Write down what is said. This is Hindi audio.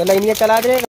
लाइनिया चला दे